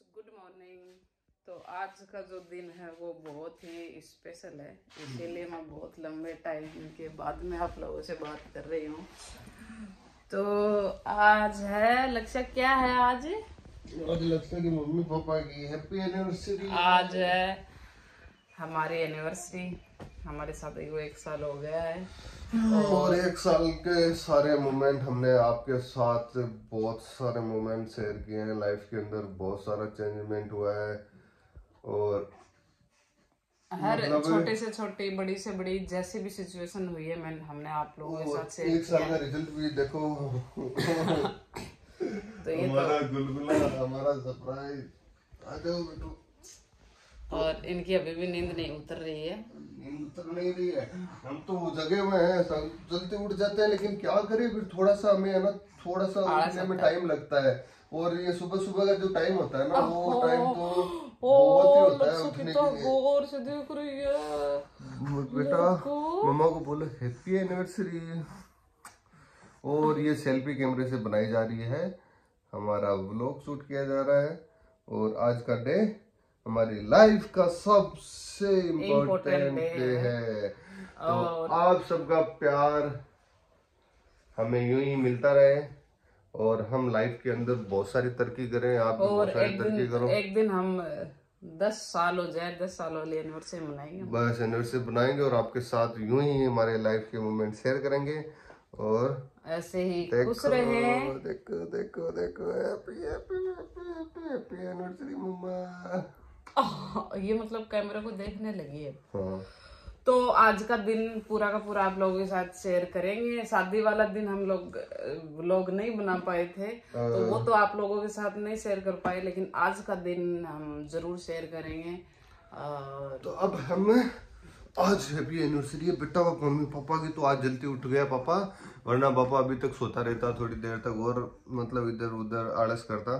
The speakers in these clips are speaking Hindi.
Good morning. तो आज का जो दिन है वो बहुत ही स्पेशल है। इसीलिए मैं बहुत लंबे टाइम के बाद में आप लोगों से बात कर रही हूँ। तो आज है लक्ष्य क्या है आज? आज है कि मम्मी पापा की हैप्पी एनिवर्सरी आज है हमारी एनिवर्सरी हमारे साथ को एक साल हो गया है। और एक साल के सारे मोमेंट हमने आपके साथ बहुत सारे मोमेंट शेयर किए हैं। लाइफ के अंदर बहुत सारा चेंजमेंट हुआ है और हर छोटे से छोटी बड़ी से बड़ी जैसी भी सिचुएशन हुई है मैंने हमने आप लोगों के साथ शेयर एक साल का रिज़ल्ट भी देखो। तो ये हमारा गुलगुला हमारा सरप्राइज़ आ जाओ बेटू। और इनकी अभी भी नींद नहीं उतर रही है। नींद उतर नहीं रही है। हम तो जगे हुए हैं जल्दी उठ जाते हैं लेकिन क्या करें? फिर थोड़ा सा हमें है ना थोड़ा सा उठने में टाइम लगता है। और ये सुबह सुबह का जो टाइम होता है ना वो टाइम तो बहुत ही होता है उठने तो बेटा मम्मा को बोलो हैप्पी एनिवर्सरी और ये सेल्फी कैमरे से बनाई जा रही है। हमारा व्लॉग शूट किया जा रहा है। और आज का डे हमारी लाइफ का सबसे इम्पोर्टेंट डे है। तो आप सबका प्यार हमें यूँ ही मिलता रहे और हम लाइफ के अंदर बहुत सारी तरक्की करें आप भी बहुत सारी तरक्की करो। एक दिन हम दस साल हो जाए दस साल वाली एनिवर्सरी मनाएँगे। बस एनिवर्सरी बनाएँगे और आपके साथ यूँ ही हमारे लाइफ के मोमेंट शेयर करेंगे। और ऐसे ही खुश रहे। देखो देखो देखो happy happy happy happy anniversary मम्मा ये मतलब कैमरे को देखने लगी है। हाँ। तो आज का दिन पूरा का पूरा आप लोगों के साथ शेयर करेंगे। शादी वाला दिन हम लोग व्लॉग नहीं बना पाए थे। तो वो तो आप लोगों के साथ नहीं शेयर कर पाए लेकिन आज का दिन हम ज़रूर शेयर करेंगे। और तो अब हम आज हैप्पी एनिवर्सरी है। बेटा और मम्मी पापा की तो आज जल्दी उठ गया पापा वरना पापा अभी तक सोता रहता थोड़ी देर तक और मतलब इधर उधर आलस करता।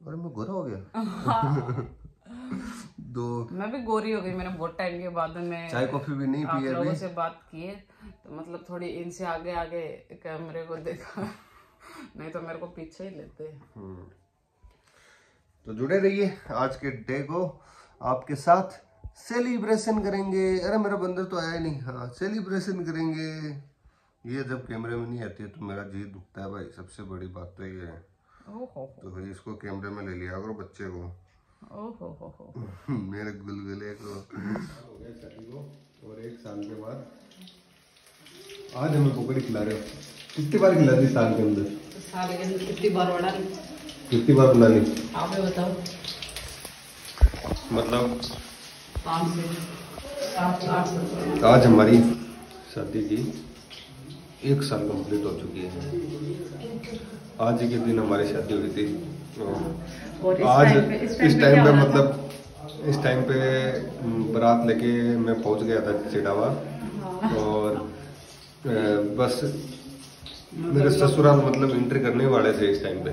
अरे मैं गोरा हो गया। दो मैं भी गोरी हो गई मैंने बहुत टाइम के बाद में चाय कॉफ़ी भी नहीं पी लोगों से बात किए तो मतलब थोड़ी इनसे आगे आगे कैमरे को देखा। नहीं तो मेरे को पीछे ही लेते हम्म। तो जुड़े रहिए आज के डे को। आपके साथ सेलिब्रेशन करेंगे। अरे मेरा बंदर तो आया नहीं। हाँ सेलिब्रेशन करेंगे। ये जब कैमरे में नहीं आती है तो मेरा जी दुखता है भाई। सबसे बड़ी बात तो ये है। तो इसको कैमरे में ले लिया करो बच्चे को। ओहो हो हो। मेरे गुलगुले को हो गया शादी को। और एक साल के बाद आज हमें पकड़ी खिला रहे हो। कितनी बार खिला दी साल के अंदर? साल के अंदर कितनी बार बड़ा कितनी बार बुला ली? आप ही बताओ। मतलब? पाँच से। सात आठ सौ तो आज हमारी शादी की एक साल कंप्लीट हो चुकी है। आज के दिन हमारी शादी हुई थी। और तो इस आज इस टाइम पे हो मतलब इस टाइम पे बारात लेके मैं पहुँच गया था चिड़ावा। और बस मेरे ससुराल मतलब एंट्री करने वाले थे इस टाइम पे।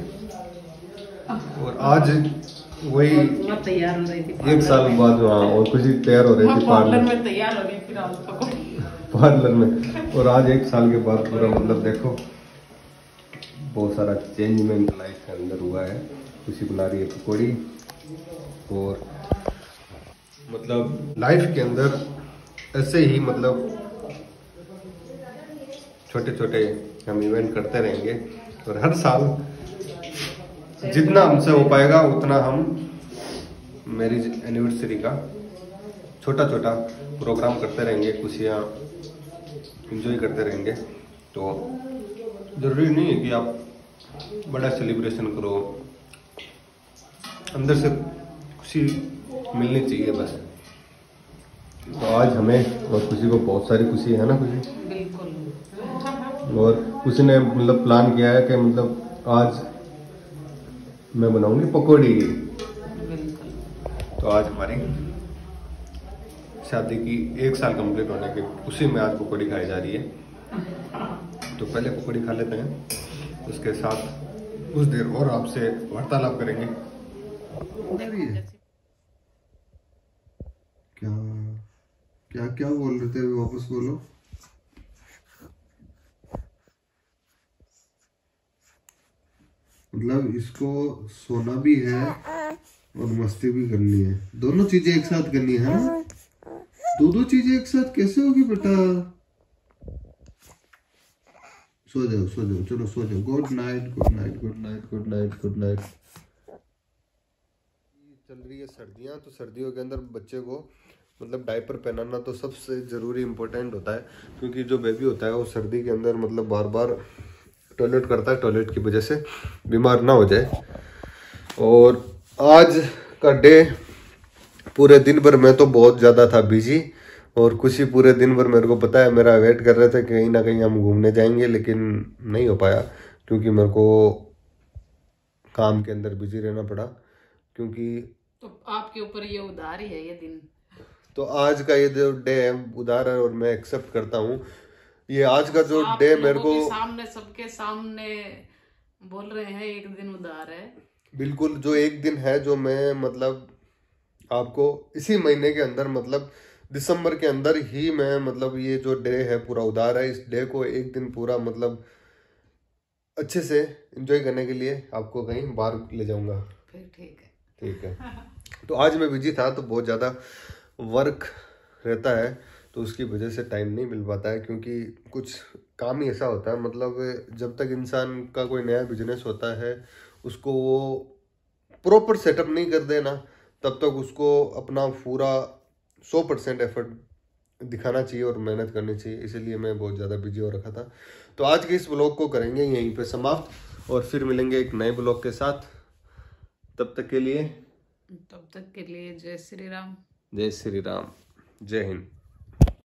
और आज वही हो एक साल बाद वहाँ और कुछ ही तैयार हो रहे थे पार्लर पार्लर। में तैयार हो रही पार्लर में। और आज एक साल के बाद पूरा मतलब देखो बहुत सारा चेंजमेंट लाइफ के अंदर हुआ है। खुशी बुला रही है पकौड़ी और मतलब लाइफ के अंदर ऐसे ही मतलब छोटे छोटे हम इवेंट करते रहेंगे और हर साल जितना हमसे हो पाएगा उतना हम मैरिज एनिवर्सरी का छोटा छोटा प्रोग्राम करते रहेंगे, खुशियाँ इंजॉय करते रहेंगे। तो ज़रूरी नहीं है कि आप बड़ा सेलिब्रेशन करो। अंदर से खुशी मिलनी चाहिए बस। तो आज हमें और खुशी को बहुत सारी खुशी है ना खुशी? बिल्कुल। और खुशी ने मतलब प्लान किया है कि मतलब आज मैं बनाऊँगी पकौड़ी बिल्कुल। तो आज हमारी शादी की एक साल कंप्लीट होने के खुशी में आज पकौड़ी खाई जा रही है। तो पहले पकौड़ी खा लेते हैं। उसके साथ कुछ देर और आपसे वार्तालाप करेंगे। क्या क्या क्या बोल रहे थे? अभी वापस बोलो। मतलब इसको सोना भी है और मस्ती भी करनी है। दोनों चीज़ें एक साथ करनी है ना? दो दो चीज़ें एक साथ कैसे होगी बेटा? सो जाओ सो जाओ चलो सो जाओ good night good night good night good night good night चल रही है सर्दियाँ तो सर्दियों के अंदर बच्चे को मतलब डायपर पहनाना तो सबसे ज़रूरी इम्पोर्टेंट होता है, क्योंकि जो बेबी होता है वो सर्दी के अंदर मतलब बार बार टॉयलेट करता है टॉयलेट की वजह से बीमार ना हो जाए। और आज का डे पूरे दिन भर में तो बहुत ज़्यादा था बिज़ी और कुछ ही पूरे दिन भर मेरे को पता है मेरा वेट कर रहे थे कहीं ना कहीं हम घूमने जाएँगे लेकिन नहीं हो पाया क्योंकि मेरे को काम के अंदर बिज़ी रहना पड़ा क्योंकि तो आपके ऊपर ये उधार ही है ये दिन। तो आज का ये जो डे है उधार है और मैं एक्सेप्ट करता हूँ। ये आज का जो डे मेरे को सामने सबके सामने बोल रहे हैं एक दिन उधार है। बिल्कुल जो एक दिन है जो मैं मतलब आपको इसी महीने के अंदर मतलब दिसंबर के अंदर ही मैं मतलब ये जो डे है पूरा उधार है इस डे को एक दिन पूरा मतलब अच्छे से एंजॉय करने के लिए आपको कहीं बाहर ले जाऊँगा। फिर ठीक है। ठीक है। तो आज मैं बिज़ी था तो बहुत ज़्यादा वर्क रहता है तो उसकी वजह से टाइम नहीं मिल पाता है क्योंकि कुछ काम ही ऐसा होता है मतलब जब तक इंसान का कोई नया बिज़नेस होता है उसको वो प्रॉपर सेटअप नहीं कर देना तब तक उसको अपना पूरा सौ परसेंट एफर्ट दिखाना चाहिए और मेहनत करनी चाहिए इसीलिए मैं बहुत ज़्यादा बिज़ी हो रखा था। तो आज के इस ब्लॉग को करेंगे यहीं पे समाप्त और फिर मिलेंगे एक नए ब्लॉग के साथ। तब तक के लिए तब तक के लिए जय श्री राम। जय श्री राम। जय हिंद।